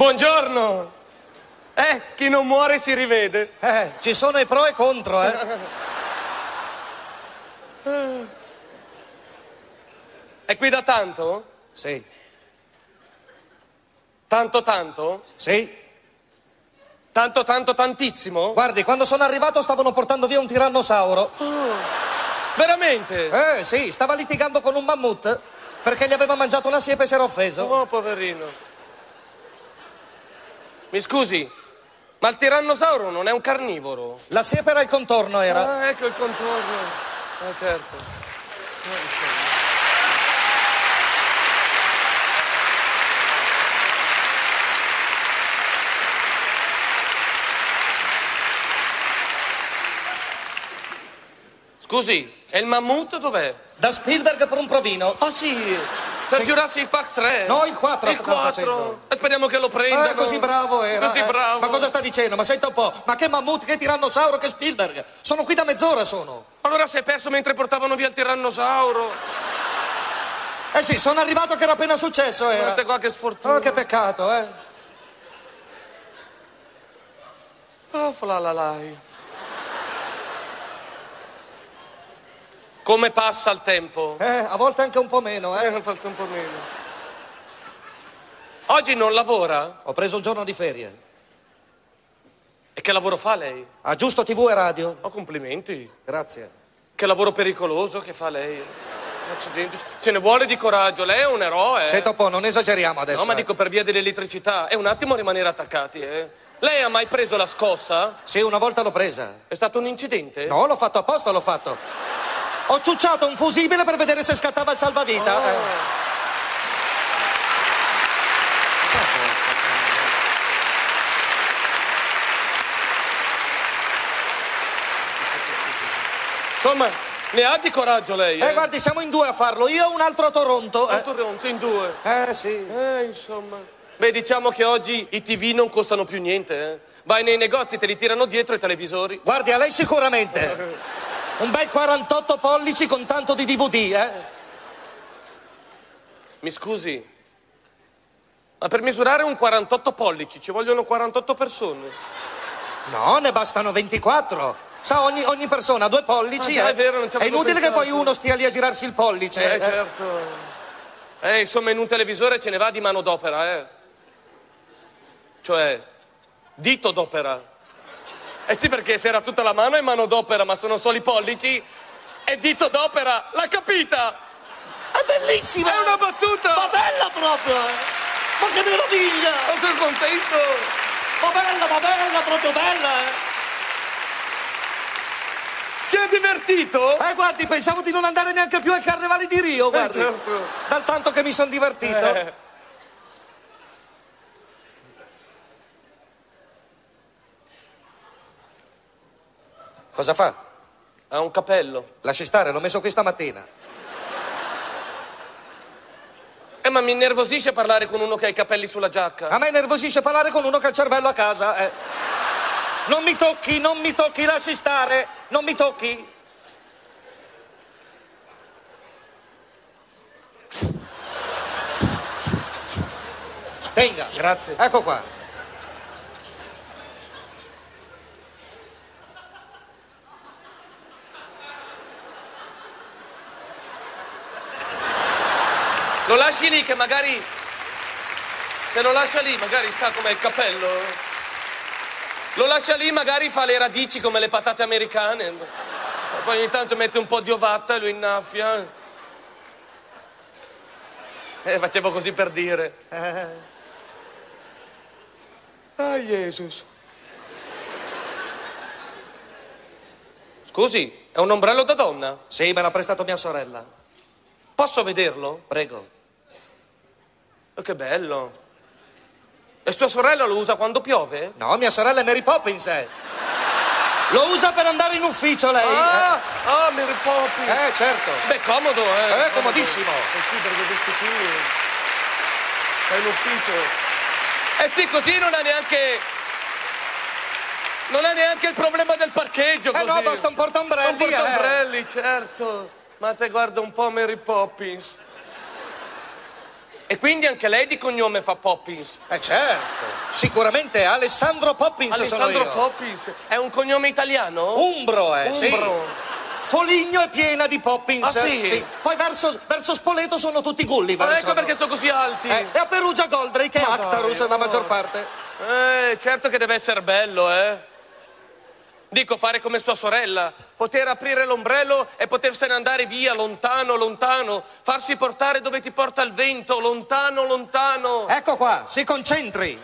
Buongiorno. Eh, chi non muore si rivede. Eh, ci sono i pro e contro, eh. È qui da tanto? Sì. Tanto tanto? Sì. Tanto tanto tantissimo? Guardi, quando sono arrivato stavano portando via un tirannosauro. Veramente? Eh, sì, stava litigando con un mammut perché gli aveva mangiato una siepe e si era offeso. Oh, poverino. Mi scusi, ma il tirannosauro non è un carnivoro? La siepe era il contorno, era. Ah, ecco il contorno. Ah, certo. Scusi, e il mammut dov'è? Da Spielberg per un provino. Ah sì, per Jurassic Park 3. No, il 4 Il stanno 4. facendo. E speriamo che lo. Eh, così bravo era. Così eh. bravo. Ma cosa sta dicendo? Ma senta un po', ma che mammut, che tirannosauro, che Spielberg? Sono qui da mezz'ora sono. Allora si è perso mentre portavano via il tirannosauro. Eh sì, sono arrivato che era appena successo, era. Guardate qua che sfortuna. Oh, che peccato, eh. Oh, flalalai. Come passa il tempo? Eh, a volte anche un po' meno, Eh, eh. ne falta un po' meno. Oggi non lavora? Ho preso un giorno di ferie. E che lavoro fa lei? Ah, giusto TV e radio. Oh, complimenti. Grazie. Che lavoro pericoloso che fa lei. Accidenti. Ce ne vuole di coraggio, lei è un eroe. Senta un po', non esageriamo adesso. No, ma eh. dico per via dell'elettricità. È un attimo rimanere attaccati, eh. Lei ha mai preso la scossa? Sì, una volta l'ho presa. È stato un incidente? No, l'ho fatto apposta, l'ho fatto. Ho ciucciato un fusibile per vedere se scattava il salvavita. Oh. eh. Insomma, ne ha di coraggio lei, eh? Eh, guardi, siamo in due a farlo, io e un altro a Toronto. A Eh, Toronto in due. Eh, sì. Eh, insomma. Beh, diciamo che oggi i TV non costano più niente, eh. Vai nei negozi, te li tirano dietro i televisori. Guardi, a lei sicuramente. Un bel 48 pollici con tanto di DVD, eh. Mi scusi, ma per misurare un 48 pollici ci vogliono 48 persone. No, ne bastano 24. Sa, ogni, ogni persona ha due pollici. Ah, eh. è vero, non ci È inutile che pensato. poi uno stia lì a girarsi il pollice. Eh, eh. certo. Eh, insomma, in un televisore ce ne va di manodopera, eh. Cioè, dito d'opera. Eh sì, perché se era tutta la mano è manodopera, ma sono solo i pollici, è dito d'opera, l'ha capita? È bellissima! È una battuta! Ma bella proprio! eh. Ma che meraviglia! Ma sono contento! Ma bella, ma bella, proprio bella! eh. Si è divertito? Eh, guardi, pensavo di non andare neanche più al carnevale di Rio, guardi. certo. Dal tanto che mi sono divertito. Eh. Cosa fa? Ha un capello. Lasci stare, l'ho messo qui stamattina. Eh, ma mi innervosisce parlare con uno che ha i capelli sulla giacca. A me nervosisce parlare con uno che ha il cervello a casa. eh. Non mi tocchi, non mi tocchi, lasci stare, non mi tocchi. Tenga. Grazie. Ecco qua. Lo lasci lì che magari... Se lo lascia lì magari sa com'è il capello. Lo lascia lì magari fa le radici come le patate americane. Poi ogni tanto mette un po' di ovatta e lo innaffia. Eh, facevo così per dire. Ah, Jesus. Scusi, è un ombrello da donna? Sì, me l'ha prestato mia sorella. Posso vederlo? Prego. Oh, che bello. E sua sorella lo usa quando piove? No, mia sorella è Mary Poppins, eh. Lo usa per andare in ufficio lei. Ah, ah, Mary Poppins. eh. Eh, certo. Beh, comodo, eh. Eh, comodissimo. Eh sì, perché questi qui... Stai in ufficio. Eh sì, così non ha neanche... Non ha neanche il problema del parcheggio, Eh così. no, basta un portaombrelli. Un portaombrelli, certo. Ma te guarda un po' Mary Poppins. E quindi anche lei di cognome fa Poppins. Eh certo, sicuramente Alessandro Poppins sono Alessandro io. Poppins. È un cognome italiano? Umbro, eh, sì. Umbro. Foligno è piena di Poppins. Ah, sì? Poi verso, verso Spoleto sono tutti Gulliver. Ah, ecco sono. perché sono così alti. Eh, e a Perugia Goldrake e Ma Actarus dai, la maggior parte. Eh, certo che deve essere bello, eh. Dico fare come sua sorella, poter aprire l'ombrello e potersene andare via, lontano, lontano, farsi portare dove ti porta il vento, lontano, lontano. Ecco qua, si concentri.